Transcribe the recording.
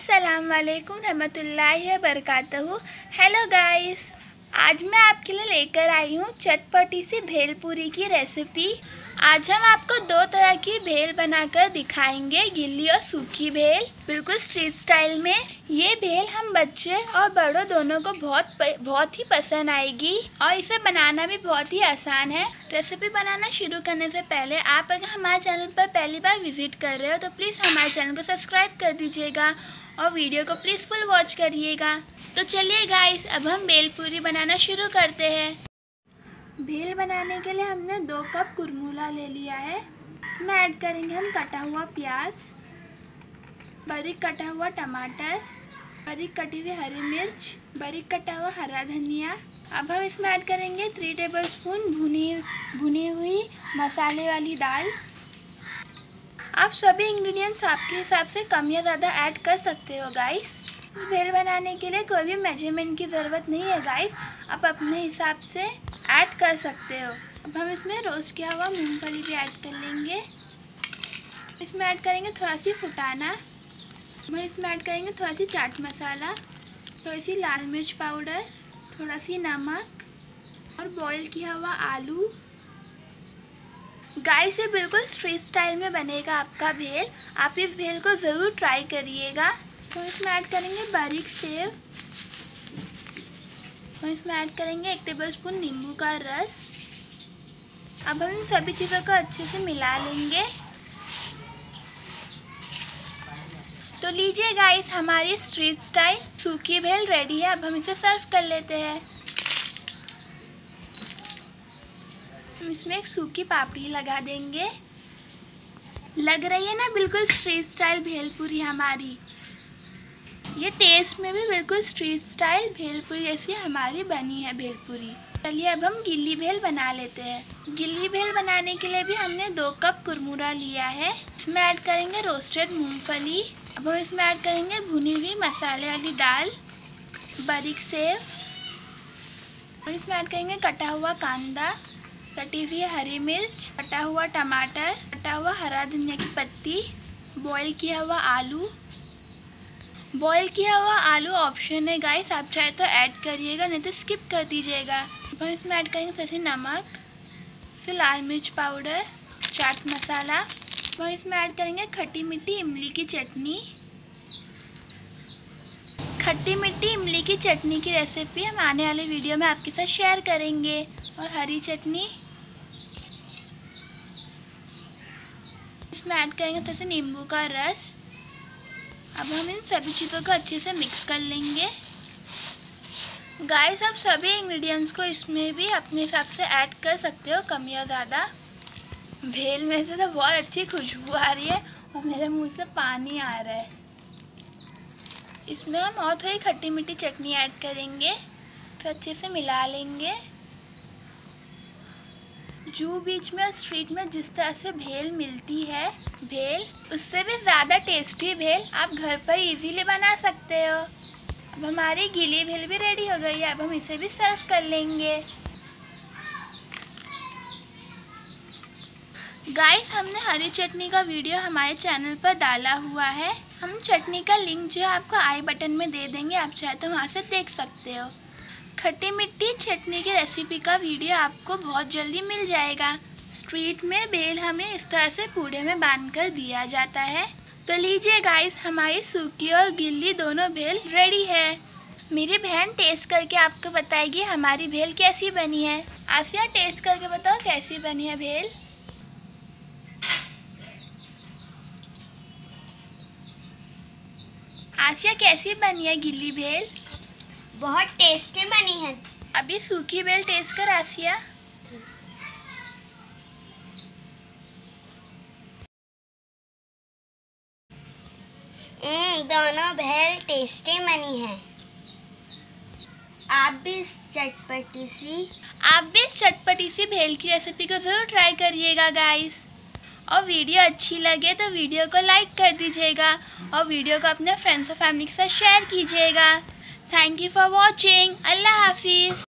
अस्सलाम वालेकुम रहमतुल्लाहि बरकातहू हेलो गाइस आज मैं आपके लिए लेकर आई हूँ चटपटी सी भेलपूरी की रेसिपी आज हम आपको दो तरह की भेल बनाकर दिखाएँगे, गिल्ली और सूखी भेल. बिल्कुल स्ट्रीट स्टाइल में. ये भेल हम बच्चे और बड़ों दोनों को बहुत बहुत ही पसंद आएगी और इसे बनाना भी बहुत ही आसान है। रेसिपी बनाना शुरू करने से पहले आप अगर हमारे चैनल पर पहली बार विज़िट कर रहे हो तो प्लीज़ हमारे चैनल को सब्सक्राइब कर दीजिएगा और वीडियो को प्लीज़ फुल वॉच करिएगा। तो चलिए गाइस अब हम भेल पूरी बनाना शुरू करते हैं। भेल बनाने के लिए हमने दो कप कुरमुला ले लिया है। इसमें ऐड करेंगे हम कटा हुआ प्याज, बारीक कटा हुआ टमाटर बारीक कटी हुई हरी मिर्च, बारीक कटा हुआ हरा धनिया। अब हम इसमें ऐड करेंगे थ्री टेबल स्पून भुनी भुनी हुई मसाले वाली दाल। आप सभी इंग्रेडिएंट्स आपके हिसाब से कम या ज़्यादा ऐड कर सकते हो गाइस भेल बनाने के लिए कोई भी मेज़रमेंट की ज़रूरत नहीं है गाइस आप अपने हिसाब से ऐड कर सकते हो। अब हम इसमें रोस्ट किया हुआ मूंगफली भी ऐड कर लेंगे। इसमें ऐड करेंगे थोड़ा सी फुटाना। हम इसमें ऐड करेंगे थोड़ा सी चाट मसाला, थोड़ी सी लाल मिर्च पाउडर थोड़ा सी नमक और बॉईल किया हुआ आलू। गाय से बिल्कुल स्ट्रीट स्टाइल में बनेगा आपका भेल। आप इस भेल को ज़रूर ट्राई करिएगा। तो इसमें ऐड करेंगे बारीक सेब हम इसमें ऐड करेंगे एक टेबल स्पून नींबू का रस। अब हम सभी चीज़ों को अच्छे से मिला लेंगे। तो लीजिए गाइस हमारी स्ट्रीट स्टाइल सूखी भेल रेडी है, अब हम इसे सर्व कर लेते हैं। हम इसमें एक सूखी पापड़ी लगा देंगे। लग रही है ना बिल्कुल स्ट्रीट स्टाइल भेलपुरी हमारी। ये टेस्ट में भी बिल्कुल स्ट्रीट स्टाइल भेलपुरी जैसी हमारी बनी है भेलपुरी चलिए अब हम गिल्ली भेल बना लेते हैं। गिल्ली भेल बनाने के लिए भी हमने दो कप कुरमुरा लिया है। इसमें ऐड करेंगे रोस्टेड मूंगफली। अब हम इसमें ऐड करेंगे भुनी हुई मसाले वाली दाल, बारीक सेब और इसमें ऐड करेंगे कटा हुआ कांदा, कटी हुई हरी मिर्च, कटा हुआ टमाटर, कटा हुआ हरा धनिया की पत्ती बॉईल किया हुआ आलू। बॉईल किया हुआ आलू ऑप्शन है गाइस आप चाहे तो ऐड करिएगा, नहीं तो स्किप कर दीजिएगा। हम इसमें ऐड करेंगे फिर से नमक, फिर लाल मिर्च पाउडर चाट मसाला। हम इसमें ऐड करेंगे खट्टी मिट्टी, इमली की चटनी। खट्टी मिट्टी, इमली की चटनी की रेसिपी हम आने वाले वीडियो में आपके साथ शेयर करेंगे। और हरी चटनी। इसमें ऐड करेंगे थोड़ा सा नींबू का रस। अब हम इन सभी चीज़ों को अच्छे से मिक्स कर लेंगे। गाइस आप सभी इंग्रेडिएंट्स को इसमें भी अपने हिसाब से ऐड कर सकते हो, कम या ज़्यादा। भेल में से तो बहुत अच्छी खुशबू आ रही है और मेरे मुँह से पानी आ रहा है। इसमें हम और थोड़ी खट्टी मीठी चटनी ऐड करेंगे तो अच्छे से मिला लेंगे। जू बीच में और स्ट्रीट में जिस तरह से भेल मिलती है, भेल, उससे भी ज़्यादा टेस्टी भेल आप घर पर इजीली बना सकते हो। अब हमारी गीली भेल भी रेडी हो गई है, अब हम इसे भी सर्व कर लेंगे। गाइस हमने हरी चटनी का वीडियो हमारे चैनल पर डाला हुआ है। हम चटनी का लिंक जो है आपको आई बटन में दे देंगे, आप चाहे तो वहाँ से देख सकते हो। खट्टी मिट्टी चटनी की रेसिपी का वीडियो आपको बहुत जल्दी मिल जाएगा। स्ट्रीट में बेल हमें इस तरह से पूड़े में बाँध कर दिया जाता है। तो लीजिए गाइस हमारी सूखी और गिल्ली दोनों भेल रेडी है। मेरी बहन टेस्ट करके आपको बताएगी हमारी भेल कैसी बनी है। आसिया टेस्ट करके बताओ कैसी बनी है भेल आसिया कैसी बनी है गिल्ली भेल बहुत टेस्टी बनी है। अभी सूखी भेल टेस्ट कर आसिया। दोनों भेल टेस्टी बनी है। आप भी इस चटपटी सी आप भी इस चटपटी सी भेल की रेसिपी को ज़रूर ट्राई करिएगा गाइस और वीडियो अच्छी लगे तो वीडियो को लाइक कर दीजिएगा और वीडियो को अपने फ्रेंड्स और फैमिली के साथ शेयर कीजिएगा। थैंक यू फॉर वॉचिंग अल्लाह हाफिज़।